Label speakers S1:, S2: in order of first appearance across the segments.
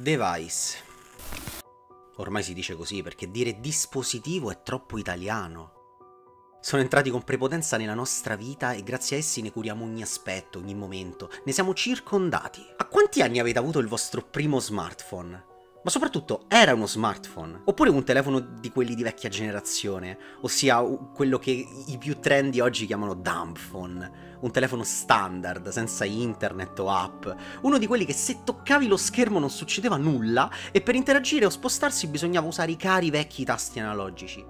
S1: Device. Ormai si dice così perché dire dispositivo è troppo italiano. Sono entrati con prepotenza nella nostra vita e grazie a essi ne curiamo ogni aspetto, ogni momento. Ne siamo circondati. A quanti anni avete avuto il vostro primo smartphone? Ma soprattutto, era uno smartphone? Oppure un telefono di quelli di vecchia generazione? Ossia, quello che i più trendy oggi chiamano dumb phone. Un telefono standard, senza internet o app. Uno di quelli che se toccavi lo schermo non succedeva nulla e per interagire o spostarsi bisognava usare i cari vecchi tasti analogici.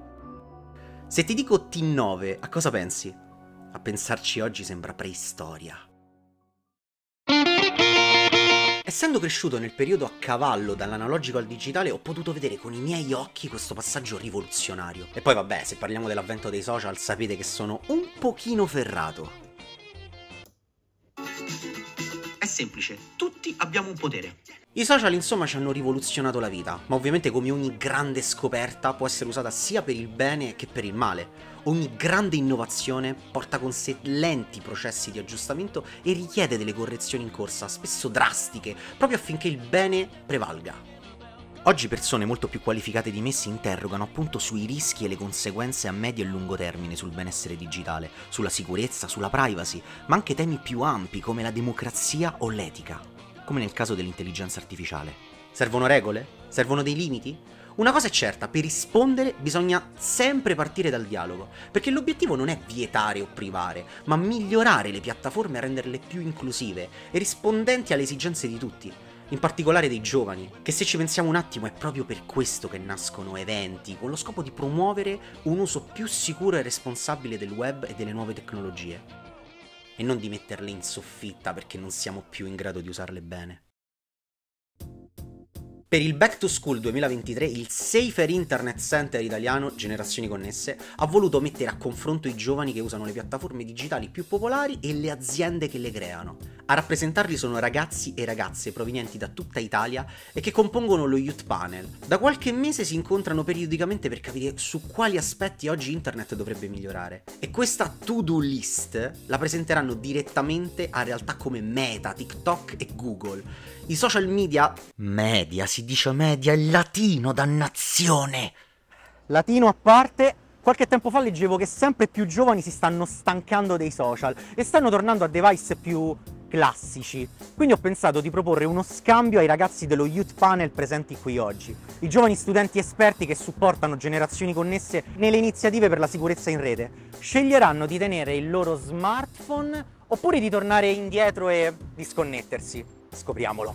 S1: Se ti dico T9, a cosa pensi? A pensarci oggi sembra preistoria. Essendo cresciuto nel periodo a cavallo dall'analogico al digitale ho potuto vedere con i miei occhi questo passaggio rivoluzionario. E poi vabbè, se parliamo dell'avvento dei social sapete che sono un pochino ferrato. Semplice, tutti abbiamo un potere. I social insomma ci hanno rivoluzionato la vita, ma ovviamente come ogni grande scoperta può essere usata sia per il bene che per il male. Ogni grande innovazione porta con sé lenti processi di aggiustamento e richiede delle correzioni in corsa, spesso drastiche, proprio affinché il bene prevalga. Oggi persone molto più qualificate di me si interrogano appunto sui rischi e le conseguenze a medio e lungo termine sul benessere digitale, sulla sicurezza, sulla privacy, ma anche temi più ampi come la democrazia o l'etica, come nel caso dell'intelligenza artificiale. Servono regole? Servono dei limiti? Una cosa è certa, per rispondere bisogna sempre partire dal dialogo, perché l'obiettivo non è vietare o privare, ma migliorare le piattaforme e renderle più inclusive e rispondenti alle esigenze di tutti, in particolare dei giovani, che se ci pensiamo un attimo è proprio per questo che nascono eventi, con lo scopo di promuovere un uso più sicuro e responsabile del web e delle nuove tecnologie, e non di metterle in soffitta perché non siamo più in grado di usarle bene. Per il Back to School 2023 il Safer Internet Center italiano, Generazioni Connesse, ha voluto mettere a confronto i giovani che usano le piattaforme digitali più popolari e le aziende che le creano. A rappresentarli sono ragazzi e ragazze provenienti da tutta Italia e che compongono lo Youth Panel. Da qualche mese si incontrano periodicamente per capire su quali aspetti oggi internet dovrebbe migliorare. E questa to-do list la presenteranno direttamente a realtà come Meta, TikTok e Google. I social media... Media, si dice media, è latino, dannazione! Latino a parte, Qualche tempo fa leggevo che sempre più giovani si stanno stancando dei social e stanno tornando a device più classici. Quindi ho pensato di proporre uno scambio ai ragazzi dello Youth Panel presenti qui oggi, i giovani studenti esperti che supportano generazioni connesse nelle iniziative per la sicurezza in rete. Sceglieranno di tenere il loro smartphone oppure di tornare indietro e disconnettersi. Scopriamolo.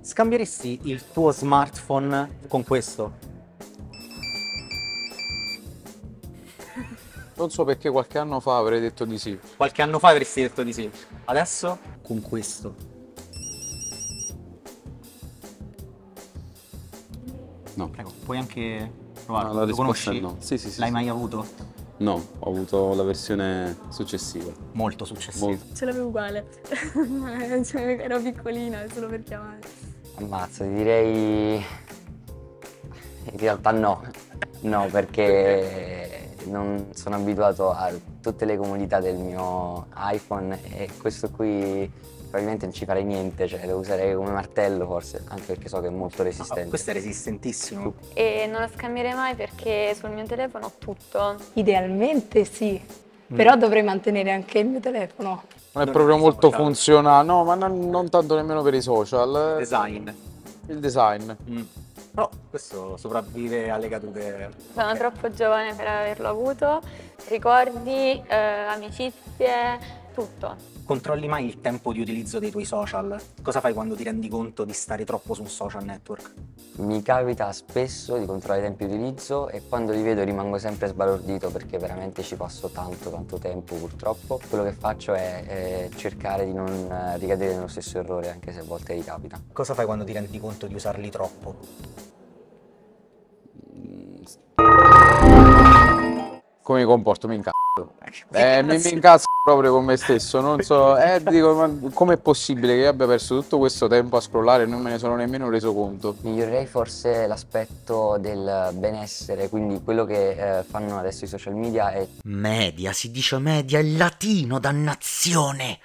S1: Scambieresti il tuo smartphone con questo?
S2: Non so perché qualche anno fa avrei detto di sì.
S1: Qualche anno fa avresti detto di sì. Adesso con questo.
S2: No.
S1: Prego, puoi anche provarlo.
S2: No, la
S1: Lo conosci?
S2: no. Sì, sì, sì.
S1: L'hai
S2: sì.
S1: mai avuto?
S2: No, ho avuto la versione successiva.
S1: Molto successivo.
S2: Molto.
S3: Ce l'avevo uguale. Cioè, ero piccolina, solo per chiamare.
S4: Ammazza, direi... In realtà no, no perché non sono abituato a tutte le comodità del mio iPhone e questo qui probabilmente non ci farei niente, cioè lo userei come martello forse, anche perché so che è molto
S1: Ah,
S4: resistente.
S1: questo è resistentissimo.
S3: E non lo scambierei mai perché sul mio telefono ho tutto.
S5: Idealmente sì,
S1: Mm.
S5: però dovrei mantenere anche il mio telefono.
S2: Non è
S1: Non
S2: proprio molto
S1: social.
S2: funzionale, no, ma non, non tanto nemmeno per i social.
S1: Design.
S2: Il design.
S1: Mm. Però questo sopravvive alle cadute.
S3: Sono
S1: Ok.
S3: troppo giovane per averlo avuto. Ricordi, eh, amicizie, tutto.
S1: Controlli mai il tempo di utilizzo dei tuoi social? Cosa fai quando ti rendi conto di stare troppo su un social network?
S4: Mi capita spesso di controllare i tempi di utilizzo e quando li vedo rimango sempre sbalordito perché veramente ci passo tanto tanto tempo purtroppo. Quello che faccio è eh, cercare di non eh, ricadere nello stesso errore anche se a volte ricapita.
S1: Cosa fai quando ti rendi conto di usarli troppo?
S2: Come mi comporto? Mi incazzo. Eh, mi, mi incazzo proprio con me stesso, non so, eh, dico, ma com'è possibile che io abbia perso tutto questo tempo a scrollare e non me ne sono nemmeno reso conto?
S4: Migliorerei forse l'aspetto del benessere, quindi quello che eh, fanno adesso i social media è
S1: Media, si dice media, è latino, dannazione!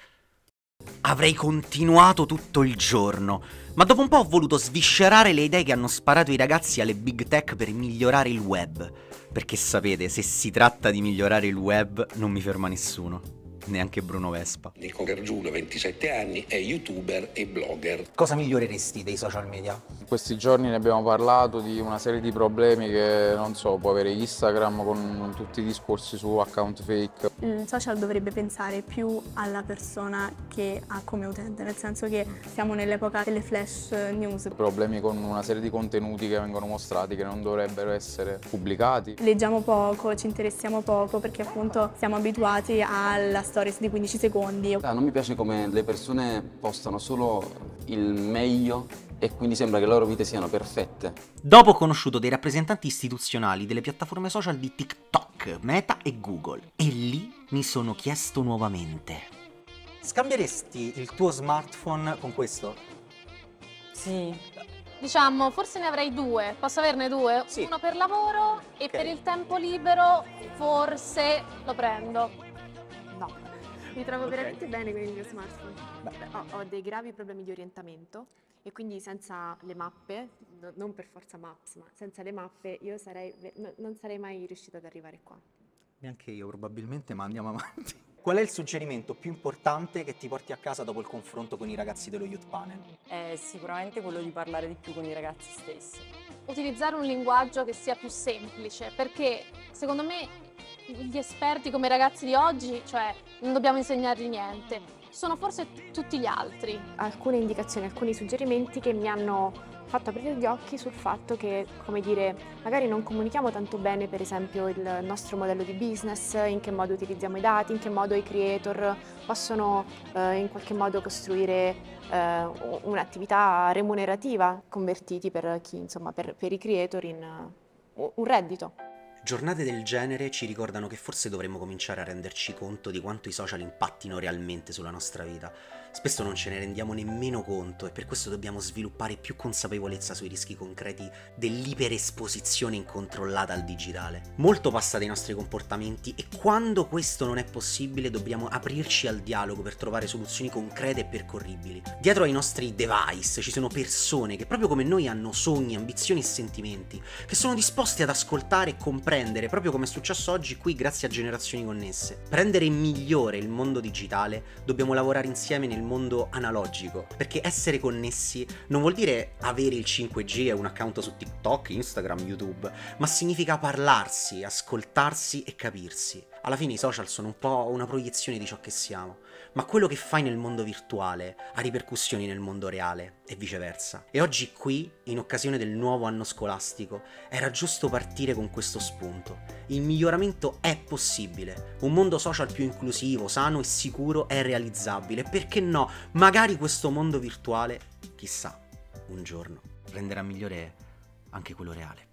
S1: Avrei continuato tutto il giorno, ma dopo un po' ho voluto sviscerare le idee che hanno sparato i ragazzi alle big tech per migliorare il web. Perché sapete, se si tratta di migliorare il web, non mi ferma nessuno neanche Bruno Vespa.
S6: Nico Gargiulo, 27 anni, è youtuber e blogger.
S1: Cosa miglioreresti dei social media?
S2: In questi giorni ne abbiamo parlato di una serie di problemi che, non so, può avere Instagram con tutti i discorsi su account fake.
S7: Il social dovrebbe pensare più alla persona che ha come utente, nel senso che siamo nell'epoca delle flash news.
S2: Problemi con una serie di contenuti che vengono mostrati che non dovrebbero essere pubblicati.
S7: Leggiamo poco, ci interessiamo poco perché appunto siamo abituati alla stories di 15 secondi.
S8: Ah, non mi piace come le persone postano solo il meglio e quindi sembra che le loro vite siano perfette.
S1: Dopo ho conosciuto dei rappresentanti istituzionali delle piattaforme social di TikTok, Meta e Google e lì mi sono chiesto nuovamente. Scambieresti il tuo smartphone con questo?
S9: Sì. Diciamo, forse ne avrei due. Posso averne due?
S1: Sì.
S9: Uno per lavoro e
S1: Ok.
S9: per il tempo libero forse lo prendo.
S10: Mi trovo
S1: Ok.
S10: veramente bene con il mio smartphone.
S1: Beh.
S10: Ho, ho dei gravi problemi di orientamento e quindi senza le mappe, no- non per forza Maps, ma senza le mappe io sarei, no- non sarei mai riuscita ad arrivare qua.
S1: Neanche io probabilmente, ma andiamo avanti. Qual è il suggerimento più importante che ti porti a casa dopo il confronto con i ragazzi dello Youth Panel?
S11: È sicuramente quello di parlare di più con i ragazzi stessi.
S9: Utilizzare un linguaggio che sia più semplice, perché secondo me gli esperti come i ragazzi di oggi, cioè non dobbiamo insegnargli niente, sono forse tutti gli altri.
S10: Alcune indicazioni, alcuni suggerimenti che mi hanno fatto aprire gli occhi sul fatto che, come dire, magari non comunichiamo tanto bene, per esempio, il nostro modello di business, in che modo utilizziamo i dati, in che modo i creator possono eh, in qualche modo costruire eh, un'attività remunerativa, convertiti per chi, insomma, per, per i creator in eh, un reddito.
S1: Giornate del genere ci ricordano che forse dovremmo cominciare a renderci conto di quanto i social impattino realmente sulla nostra vita. Spesso non ce ne rendiamo nemmeno conto e per questo dobbiamo sviluppare più consapevolezza sui rischi concreti dell'iperesposizione incontrollata al digitale. Molto passa dai nostri comportamenti e quando questo non è possibile dobbiamo aprirci al dialogo per trovare soluzioni concrete e percorribili. Dietro ai nostri device ci sono persone che proprio come noi hanno sogni, ambizioni e sentimenti, che sono disposti ad ascoltare e comprendere, proprio come è successo oggi qui grazie a generazioni connesse. Per rendere migliore il mondo digitale dobbiamo lavorare insieme nel mondo analogico, perché essere connessi non vuol dire avere il 5G e un account su TikTok, Instagram, YouTube, ma significa parlarsi, ascoltarsi e capirsi. Alla fine i social sono un po' una proiezione di ciò che siamo, ma quello che fai nel mondo virtuale ha ripercussioni nel mondo reale e viceversa. E oggi qui, in occasione del nuovo anno scolastico, era giusto partire con questo spunto. Il miglioramento è possibile, un mondo social più inclusivo, sano e sicuro è realizzabile, perché no, magari questo mondo virtuale, chissà, un giorno renderà migliore anche quello reale.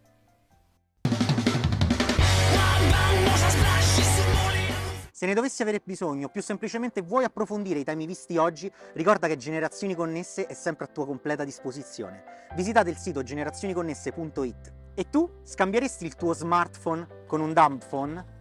S1: Se ne dovessi avere bisogno, o più semplicemente vuoi approfondire i temi visti oggi, ricorda che Generazioni Connesse è sempre a tua completa disposizione. Visitate il sito generazioniconnesse.it. E tu scambieresti il tuo smartphone con un dumb phone?